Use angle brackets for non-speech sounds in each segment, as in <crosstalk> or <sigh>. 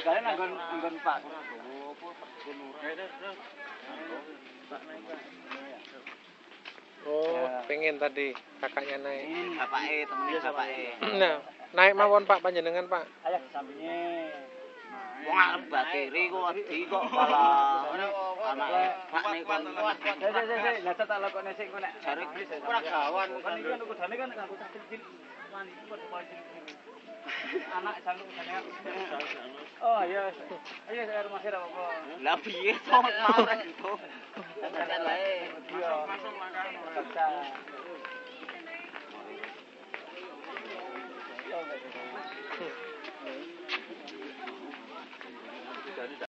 Sekalian anggon anggon Pak. Oh, pengen tadi kakaknya naik. Ini bapake, temenin bapake. Nah, naik mawon Pak panjenengan Pak. Sampingnya. Wong arep kok wedi kok malah anake Pak nek kon. Sik sik sik, lah tak lakone sik kok nek jare ora gawan kan iki kan kudane kan nganggo tas cilik. Kok anak kudane Oh iya. Ayo saya rumah sira apa. Lah piye mau gitu. Kan. Iya.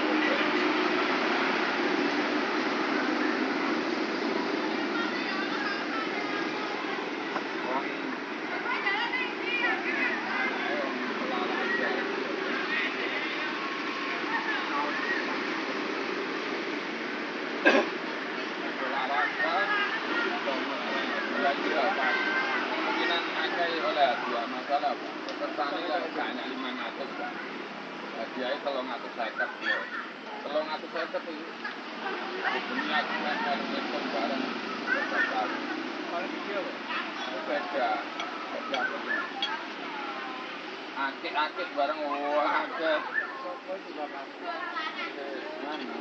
Paling iki apa? Beda. Beda apa ini? Akik-akik bareng wah Bapak? Mana?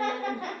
and <laughs>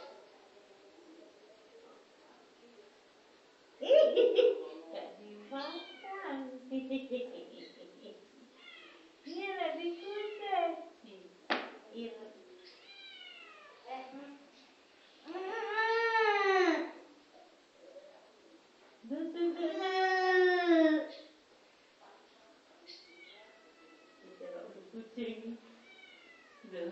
Putting the.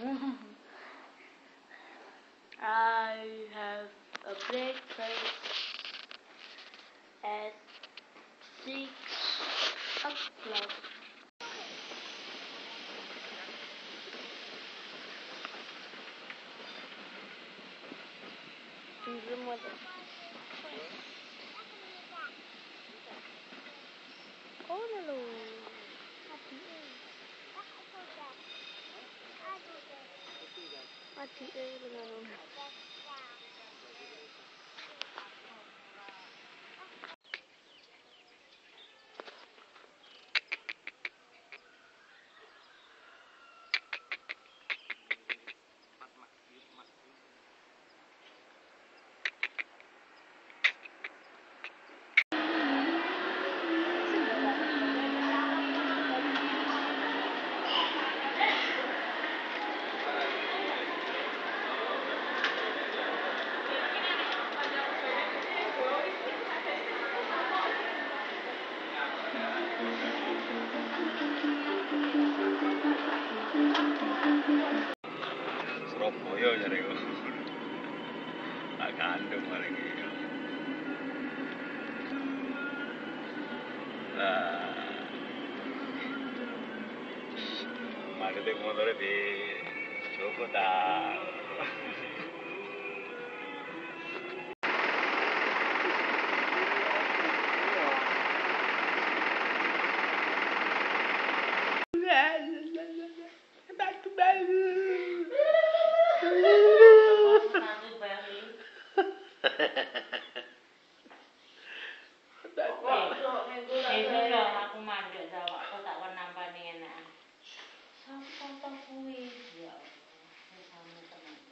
I have a big place at six o'clock. Even with it. Say まるで戻れでしょうこだ。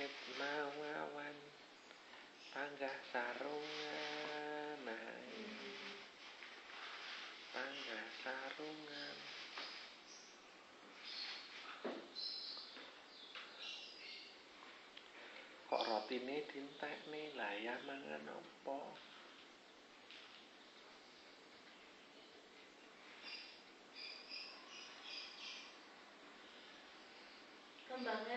ket mawawan. Panggah sarungan. ae. Panggah sarungan. Kok rotine dintekne lah ya mangan apa? Kembangnya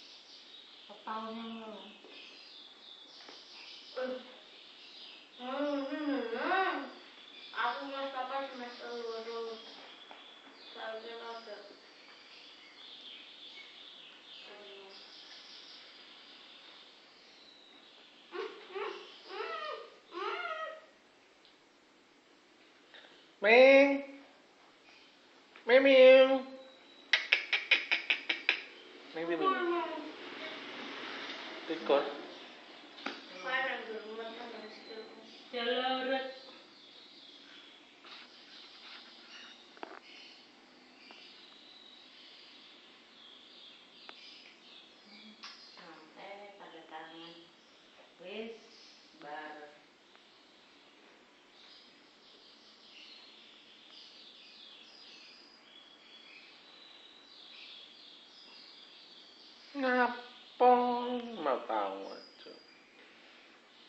Setahun yang lalu. Hmm, hmm, hmm. Aku. Ming Ming. Ming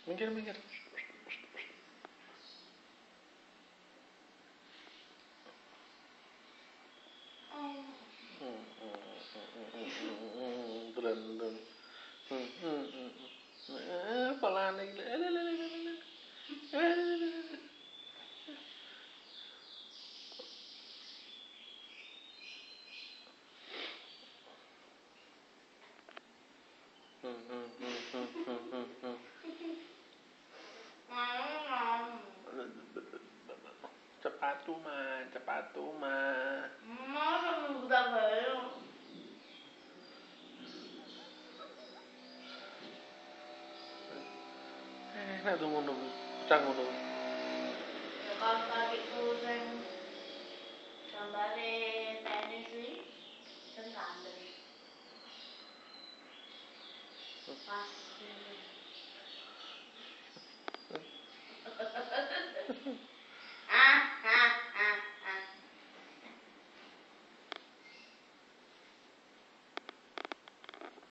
Minggir, minggir. Berantem. Falan Hmm hmm hmm hmm hmm. Hum. tu ma ma non davvero eh na tu ngono cang ngono kakak itu yang gambarnya tenis sih yang tanda pas